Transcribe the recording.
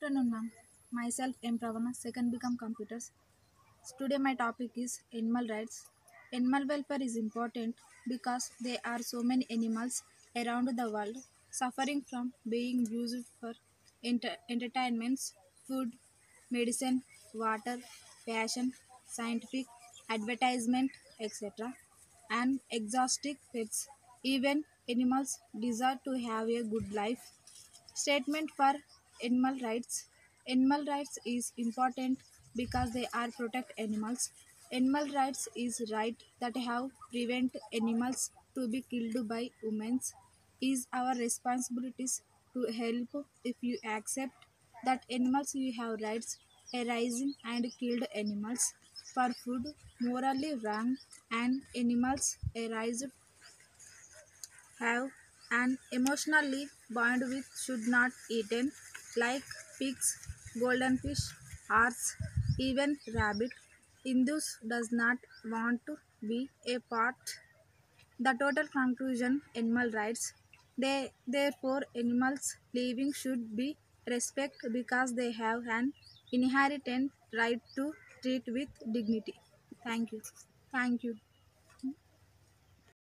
afternoon, ma'am. Myself, M. Pravarna, second B.Com computers. Today, my topic is animal rights. Animal welfare is important because there are so many animals around the world suffering from being used for enter- entertainments, food, medicine, water, fashion, scientific, advertisement, etc. and exhaustive pets. Even animals deserve to have a good life. Statement for animal rights. Animal rights is important because they are protect animals. Animal rights is right that have prevent animals to be killed by humans. Is our responsibilities to help if you accept that animals you have rights arising and killed animals for food morally wrong and animals arise have an emotionally bond with should not eaten like pigs, golden fish, horse, even rabbit. Hindus does not want to be a part. The total conclusion animal rights. They therefore animals living should be respected because they have an inherent right to treat with dignity. Thank you. Thank you.